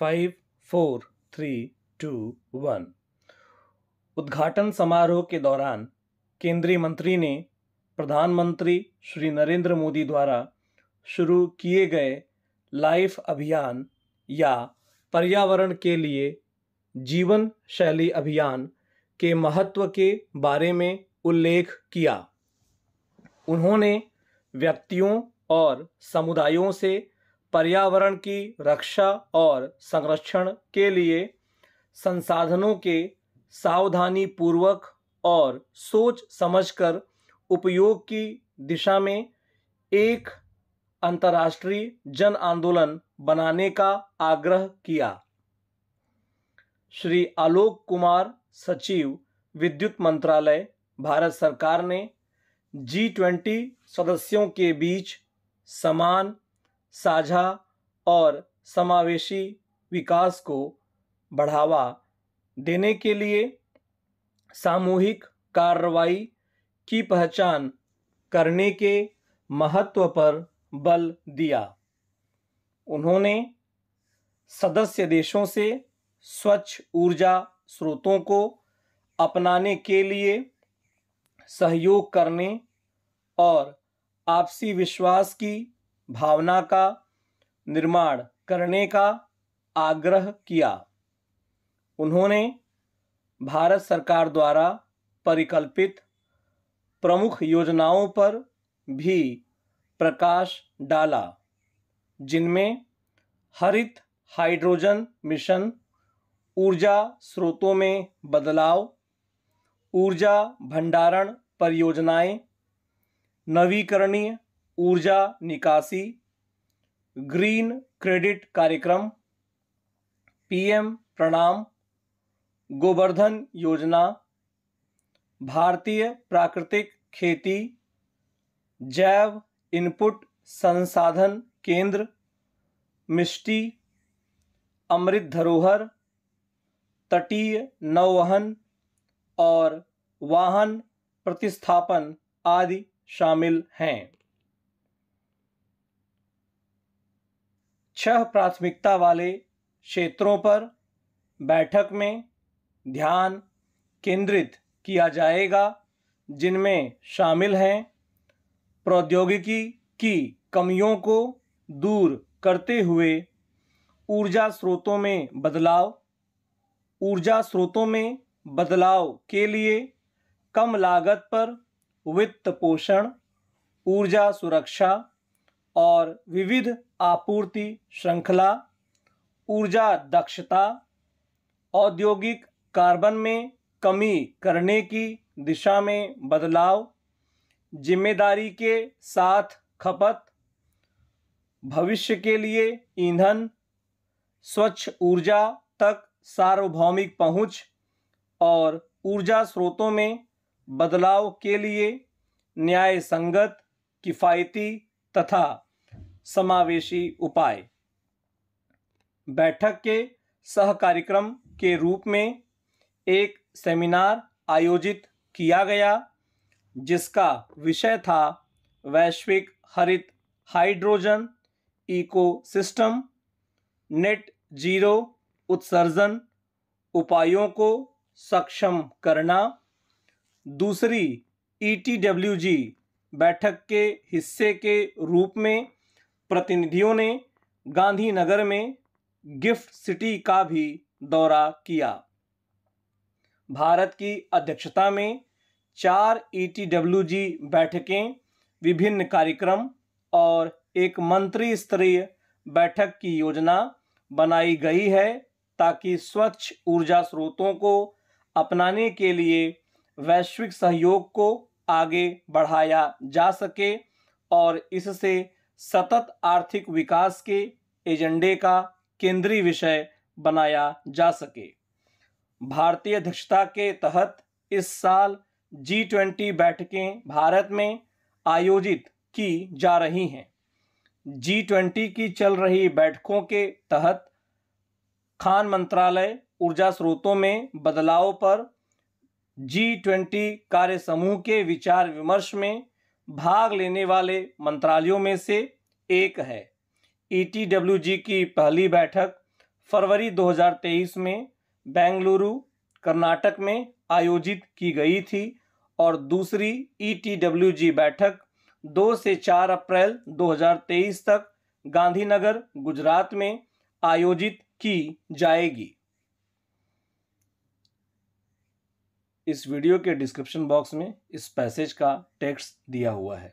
Five, four, three, two, one. उद्घाटन समारोह के दौरान केंद्रीय मंत्री ने प्रधानमंत्री श्री नरेंद्र मोदी द्वारा शुरू किए गए लाइफ अभियान या पर्यावरण के लिए जीवन शैली अभियान के महत्व के बारे में उल्लेख किया। उन्होंने व्यक्तियों और समुदायों से पर्यावरण की रक्षा और संरक्षण के लिए संसाधनों के सावधानी पूर्वक और सोच समझकर उपयोग की दिशा में एक अंतर्राष्ट्रीय जन आंदोलन बनाने का आग्रह किया। श्री आलोक कुमार, सचिव, विद्युत मंत्रालय, भारत सरकार ने जी ट्वेंटी सदस्यों के बीच समान साझा और समावेशी विकास को बढ़ावा देने के लिए सामूहिक कार्रवाई की पहचान करने के महत्व पर बल दिया। उन्होंने सदस्य देशों से स्वच्छ ऊर्जा स्रोतों को अपनाने के लिए सहयोग करने और आपसी विश्वास की भावना का निर्माण करने का आग्रह किया। उन्होंने भारत सरकार द्वारा परिकल्पित प्रमुख योजनाओं पर भी प्रकाश डाला, जिनमें हरित हाइड्रोजन मिशन, ऊर्जा स्रोतों में बदलाव, ऊर्जा भंडारण परियोजनाएँ, नवीकरणीय ऊर्जा निकासी, ग्रीन क्रेडिट कार्यक्रम, पीएम प्रणाम, गोवर्धन योजना, भारतीय प्राकृतिक खेती, जैव इनपुट संसाधन केंद्र, मिष्टी, अमृत धरोहर, तटीय नौवहन और वाहन प्रतिस्थापन आदि शामिल हैं। छह प्राथमिकता वाले क्षेत्रों पर बैठक में ध्यान केंद्रित किया जाएगा, जिनमें शामिल हैं प्रौद्योगिकी की कमियों को दूर करते हुए ऊर्जा स्रोतों में बदलाव, ऊर्जा स्रोतों में बदलाव के लिए कम लागत पर वित्त पोषण, ऊर्जा सुरक्षा और विविध आपूर्ति श्रृंखला, ऊर्जा दक्षता, औद्योगिक कार्बन में कमी करने की दिशा में बदलाव, ज़िम्मेदारी के साथ खपत, भविष्य के लिए ईंधन, स्वच्छ ऊर्जा तक सार्वभौमिक पहुँच और ऊर्जा स्रोतों में बदलाव के लिए न्याय संगत किफ़ायती तथा समावेशी उपाय। बैठक के सह कार्यक्रम के रूप में एक सेमिनार आयोजित किया गया, जिसका विषय था वैश्विक हरित हाइड्रोजन इकोसिस्टम, नेट ज़ीरो उत्सर्जन उपायों को सक्षम करना। दूसरी ईटीडब्ल्यूजी बैठक के हिस्से के रूप में प्रतिनिधियों ने गांधीनगर में गिफ्ट सिटी का भी दौरा किया। भारत की अध्यक्षता में चार ईटीडब्ल्यूजी बैठकें, विभिन्न कार्यक्रम और एक मंत्री स्तरीय बैठक की योजना बनाई गई है ताकि स्वच्छ ऊर्जा स्रोतों को अपनाने के लिए वैश्विक सहयोग को आगे बढ़ाया जा सके और इससे सतत आर्थिक विकास के एजेंडे का केंद्रीय विषय बनाया जा सके। भारतीय अध्यक्षता के तहत इस साल जी ट्वेंटी बैठकें भारत में आयोजित की जा रही हैं। जी ट्वेंटी की चल रही बैठकों के तहत खान मंत्रालय ऊर्जा स्रोतों में बदलाव पर जी ट्वेंटी कार्य समूह के विचार विमर्श में भाग लेने वाले मंत्रालयों में से एक है। ईटीडब्ल्यूजी की पहली बैठक फरवरी 2023 में बेंगलुरु, कर्नाटक में आयोजित की गई थी और दूसरी ईटीडब्ल्यूजी बैठक 2 से 4 अप्रैल 2023 तक गांधीनगर, गुजरात में आयोजित की जाएगी। इस वीडियो के डिस्क्रिप्शन बॉक्स में इस पैसेज का टेक्स्ट दिया हुआ है।